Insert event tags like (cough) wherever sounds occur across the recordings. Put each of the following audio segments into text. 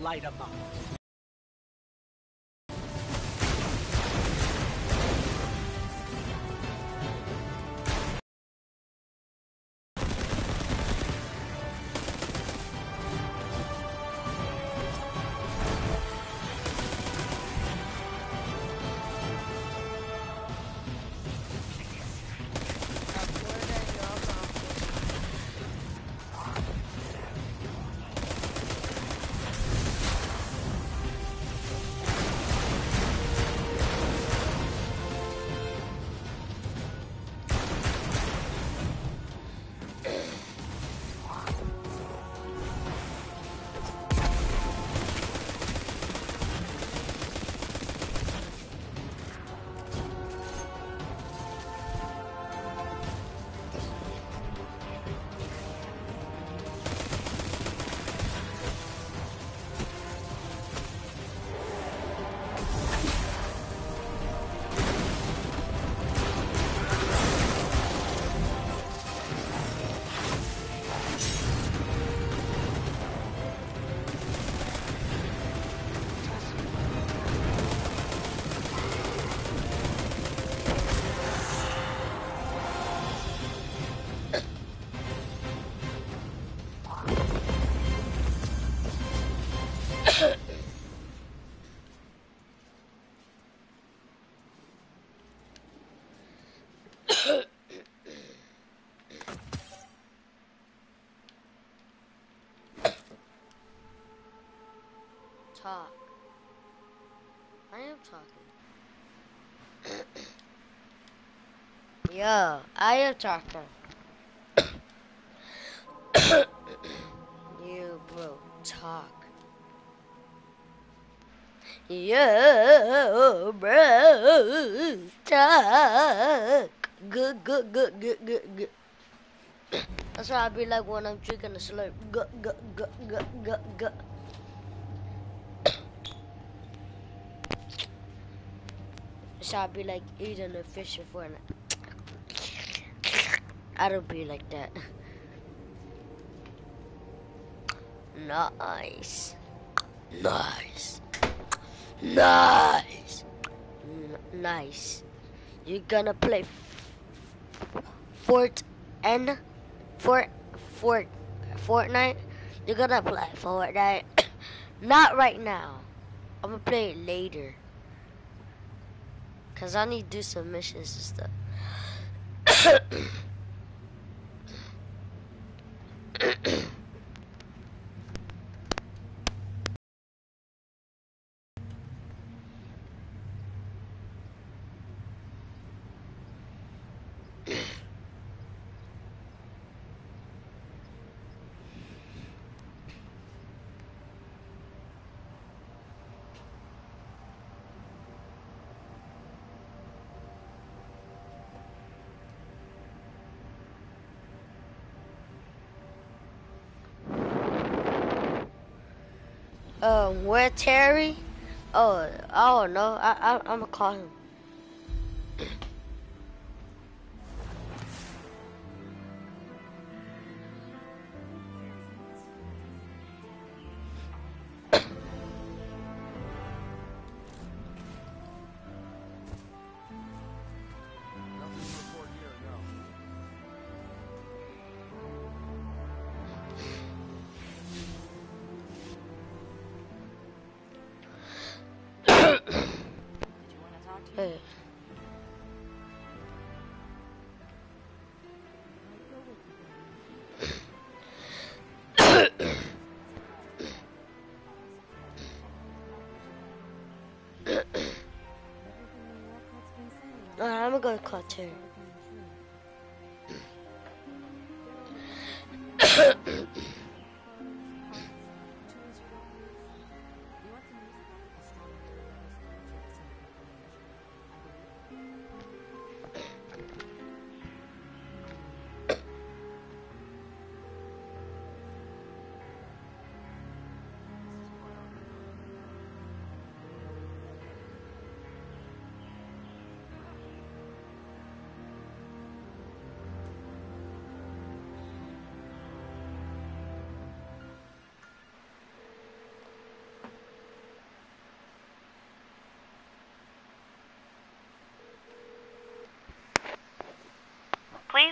light 'em up. Talk. I am talking. (coughs) Yo, I am talking. (coughs) you, bro, talk. Yo, bro, talk. Good, good, good, good, good, good. (coughs) That's what I be like when I'm drinking a slurp. Good, good, good, good, good, good. So I'd be like eating a fish before and I don't be like that. Nice. Nice. Nice. N nice. You're gonna play Fort and Fort Fort Fortnite? You're gonna play Fortnite? (coughs) Not right now. I'm gonna play it later. Cause I need to do some missions and stuff. Um, where Terry? Oh, I don't know. I, I I'm gonna call him. Alright, I'm gonna go call Terry.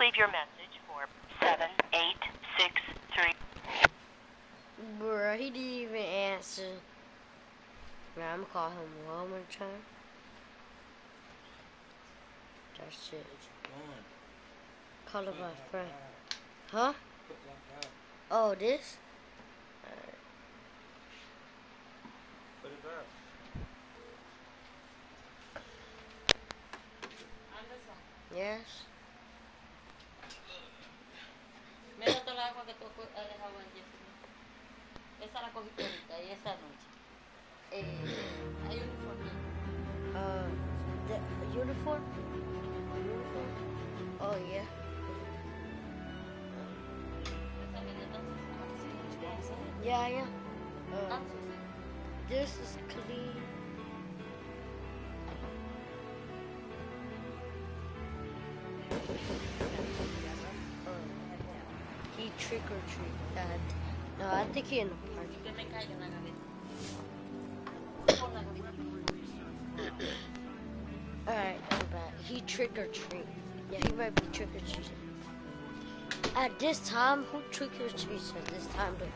Leave your message for 7863. Bruh, he didn't even answer. Now I'm gonna call him one more time. That's it. Call him my friend. Huh? Oh, this? Alright. Put it back. Yes? El agua que tú co- has dejado en Jessica. Esa la cogiste ahorita y esa noche. Eh, hay uniforme. Uh, the uniform? Uniform? Oh, yeah. Esa que ya está sucia. Yeah, yeah. Uh, this is clean. Trick or treat. Uh, no, I think he in the park. (coughs) Alright, I'm back. He trick or treat. Yeah, he might be trick or treating. At this time, who trick or treats at this time? Though?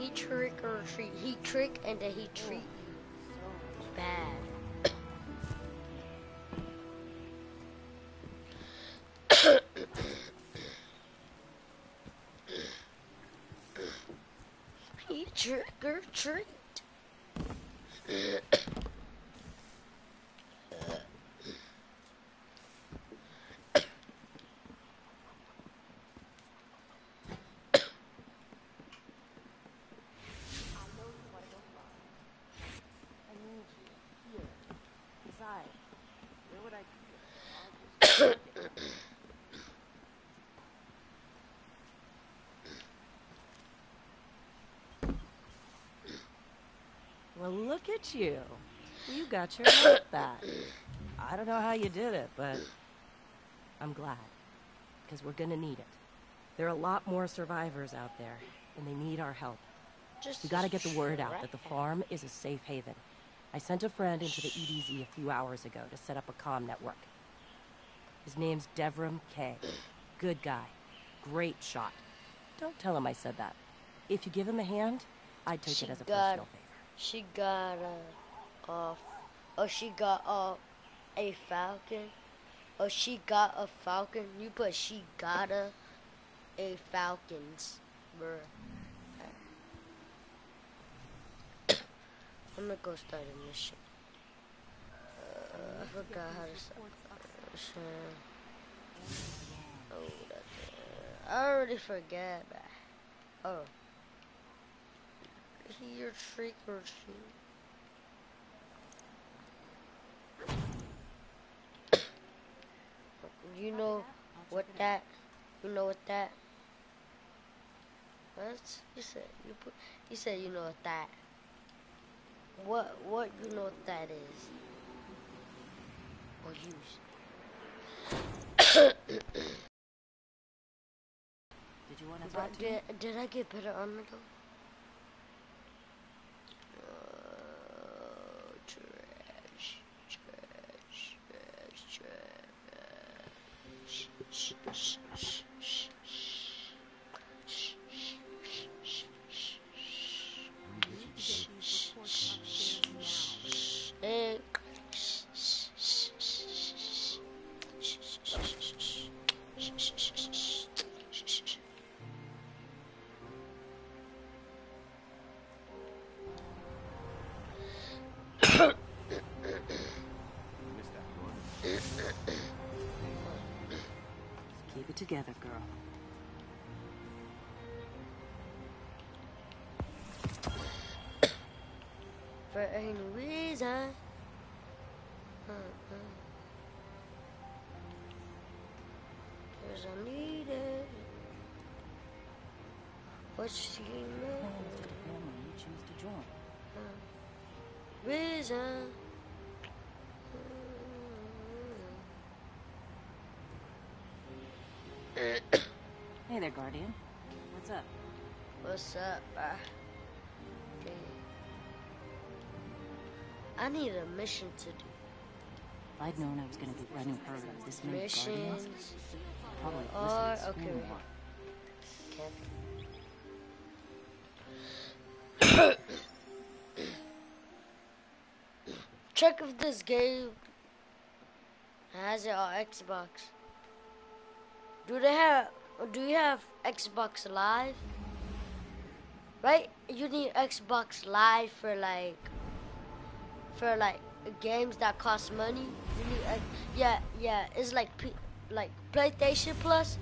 He trick or treat. He trick and then he treat. Bad. Trick or treat. Well, look at you. You got your health (coughs) back. I don't know how you did it, but I'm glad. Because we're gonna need it. There are a lot more survivors out there, and they need our help. Just We gotta get the word out that the farm is a safe haven. I sent a friend into the EDZ a few hours ago to set up a comm network. His name's Devrim Kay. Good guy. Great shot. Don't tell him I said that. If you give him a hand, I'd take She it as a got- personal favor. She got a, uh, oh she got uh, a falcon. Oh she got a falcon. You put she got a, a falcons, bruh. (coughs) I'm gonna go start a mission. Uh, I forgot how to start a mission. Oh, that's, uh, I already forgot. Oh. Here, trick or treat. (coughs) You know what that? You know what that? What you said? You put. You said you know what that. What? What you know what that is? Or use? (coughs) Did you want to talk to me? did, did I get better armor though? Oh, trash. What she meant. family you choose to join. Uh, Reason. (coughs) Hey there, Guardian. What's up? What's up? Uh, okay. I need a mission to do. If I'd known I was gonna be running her and this many guardians, Missions. probably Or, to okay, Check if this game has it on Xbox. Do they have? Do you have Xbox Live? Right? You need Xbox Live for like, for like games that cost money. You need, X- yeah, yeah. It's like P, like PlayStation Plus.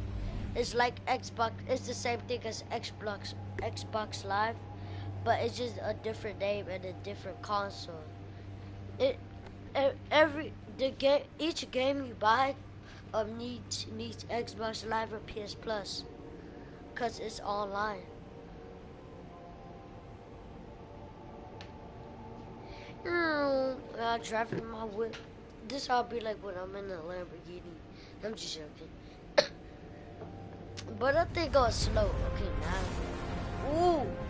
It's like Xbox. It's the same thing as Xbox Xbox Live, but it's just a different name and a different console it every the game each game you buy um needs needs Xbox Live or PS Plus cuz it's online. Mm, I'm driving my whip. This I'll be like when I'm in a Lamborghini. I'm just joking. (coughs) but I think go slow. Okay, now. Ooh.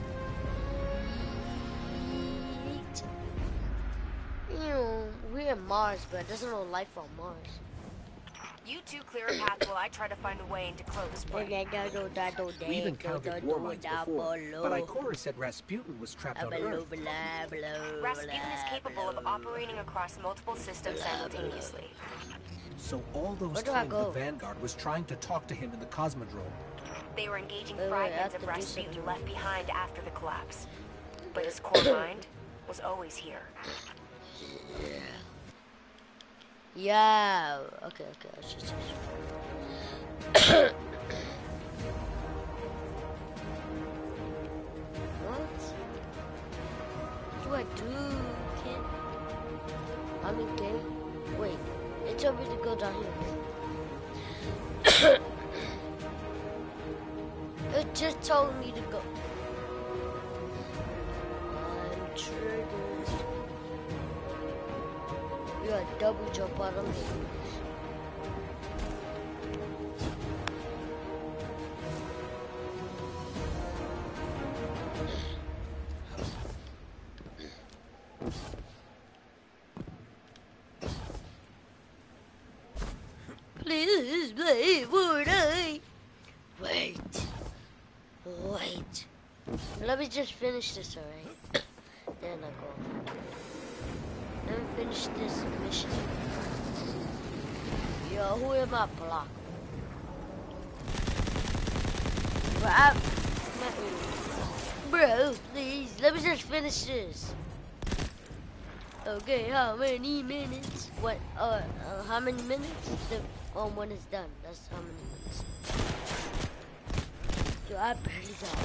Ew, we're in Mars, but there's no life on Mars. You two clear a path while I try to find a way into Clovis Point. We even encountered Warminds before, but Ikora said Rasputin was trapped on Earth. Rasputin is capable of operating across multiple systems simultaneously. So all those Where do I times the? Vanguard was trying to talk to him in the Cosmodrome. They were engaging Wait, wait, fragments of Rasputin something. left behind after the collapse. But his core (coughs) mind was always here. Yeah. Okay, okay. I should say. (coughs) what? What do I do, kid? I'm in game. Wait. It told me to go down here. (coughs) it just told me to go. Double jump on them. Please play Fortnite. Wait. Wait. Let me just finish this, alright? (coughs) then I go. Finish this mission. Yo, who am I block? Bro, bro, please, let me just finish this. Okay, how many minutes? What? Uh, uh how many minutes? The um, when it's done. That's how many minutes. Yo, I barely got.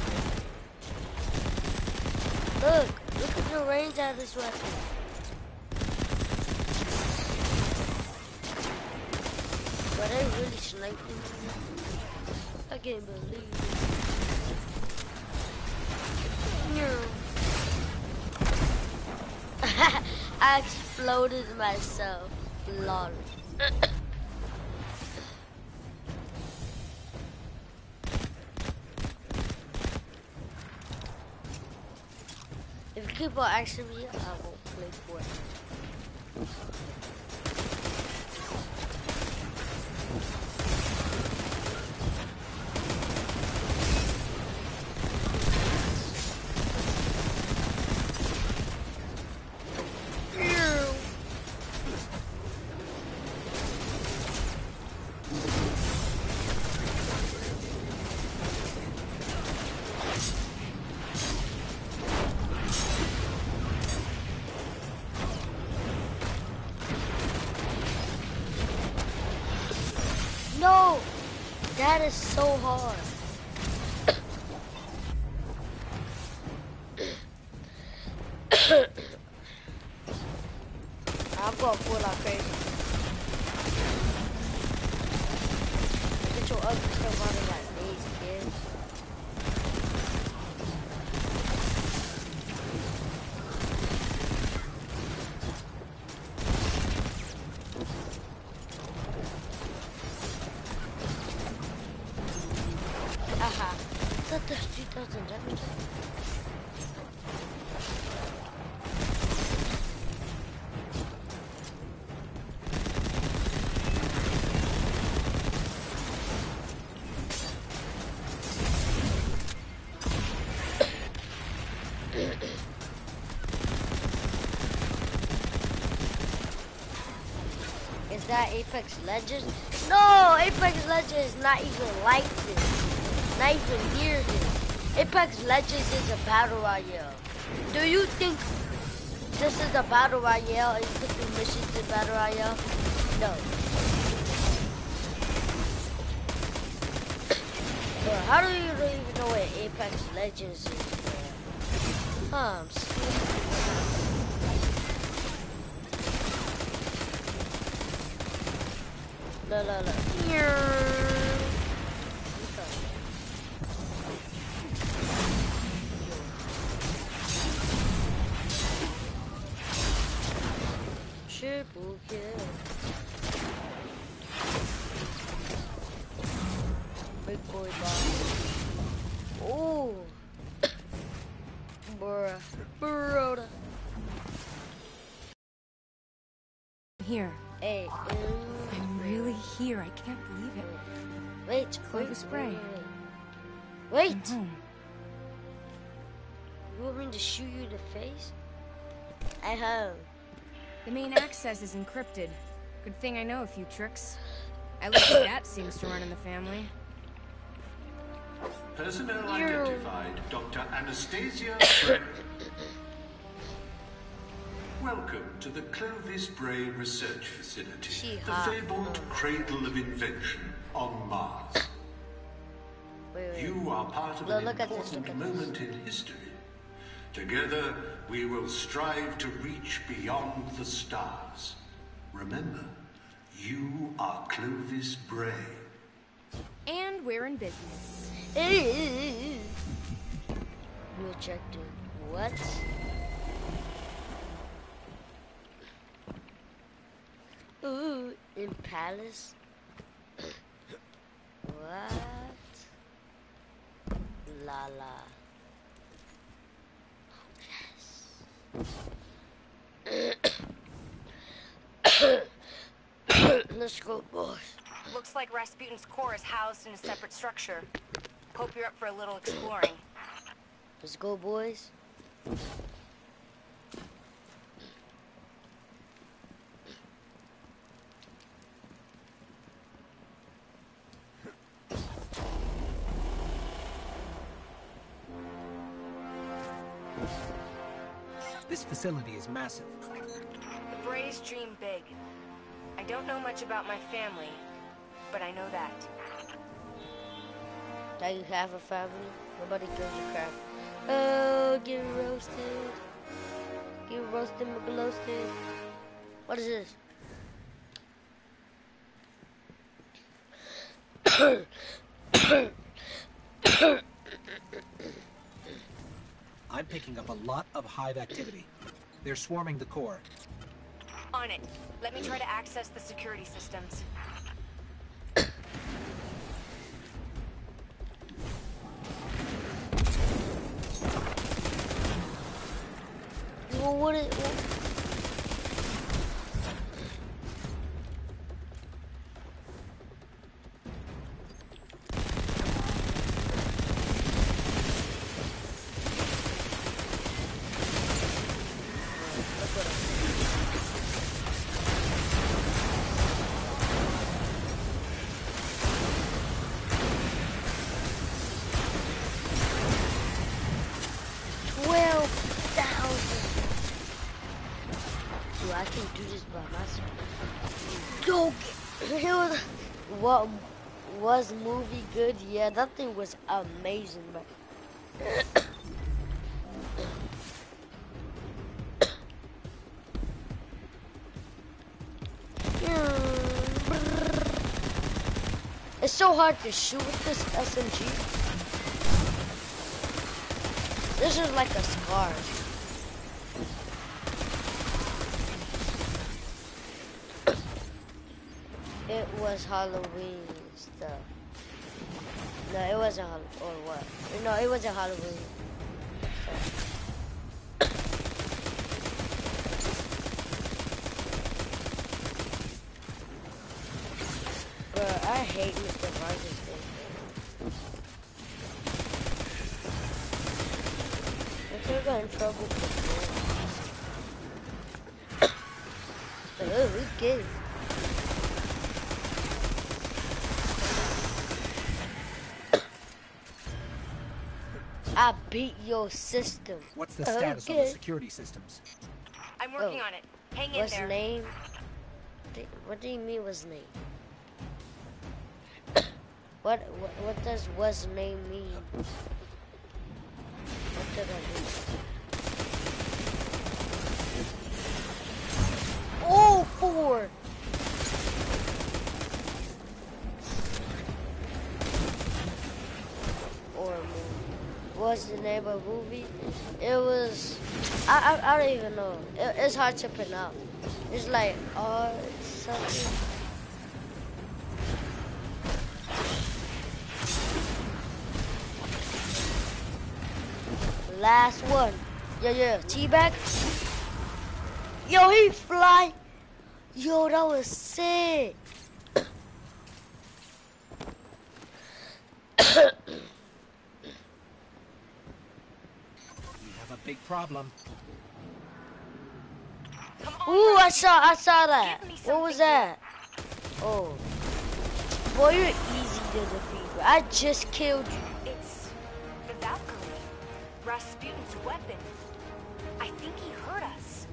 Look, look at the range of this weapon. But they really sniped me. I can't believe it. No. (laughs) I exploded myself. Lol. (coughs) if people asking me, I won't is so hard. (coughs) I'm going full out crazy. Get your ugly stuff out of kids. That Apex Legends? No, Apex Legends is not even like this. Not even near this. Apex Legends is a battle royale. Do you think this is a battle royale and you can do missions in battle royale? No. How do you even know what Apex Legends is, man? Huh, Triple kill. Big boy bomb. Oh. (coughs) Bruh. Broda. Here. Hey. I'm here. I can't believe it. Wait, Clover wait, spray. Wait. wait. I'm. You want me to shoot you in the face? I have. The main access is encrypted. Good thing I know a few tricks. At least that seems to run in the family. Personnel identified Dr. Anastasia Bray. (coughs) Welcome to the Clovis Bray Research Facility, She the uh, fabled cradle of invention on Mars. Wait, wait. You are part of an important moment in history. Together, we will strive to reach beyond the stars. Remember, you are Clovis Bray. And we're in business. (laughs) You ejected. What? Ooh, in palace. (coughs) what? La la. Oh, yes. Let's go, boys. Looks like Rasputin's core is housed in a separate structure. Hope you're up for a little exploring. Let's go, boys. Facility is massive. The Brays dream big. I don't know much about my family, but I know that. That you have a family. Nobody gives a crap. Oh, get roasted. Get roasted, McGloasted. What is this? I'm picking up a lot of hive activity. They're swarming the core. On it. Let me try to access the security systems. Well, what is... Twelve what was movie good? Yeah, that thing was amazing, but (coughs) It's so hard to shoot with this SMG. This is like a scar. It was Halloween stuff. No, it wasn't Halloween. Or what? No, it wasn't Halloween. Bro, I hate Mr. Vargas thing. I think I got in trouble before. (coughs) oh, we good. I beat your system. What's the status okay. of the security systems? I'm working oh. on it. Hang in what's there. What's name? What do you mean what's name? (coughs) what, what what does what's name mean? What did I do? Oh, four! Or what's the name of the movie? It was, I, I, I don't even know. It, it's hard to pronounce. It's like R something. Last one. Yeah, yeah. T-bag. Yo, he fly. Yo, that was sick. big problem. Ooh, I saw, I saw that. What was that? Oh. Boy, you're easy to defeat. I just killed you. It's the Valkyrie. Rasputin's weapon. I think he hurt us.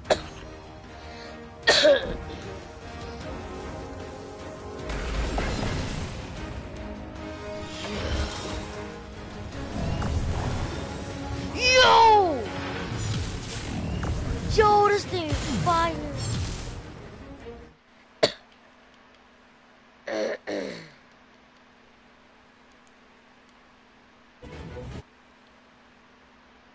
(coughs) (coughs) (coughs)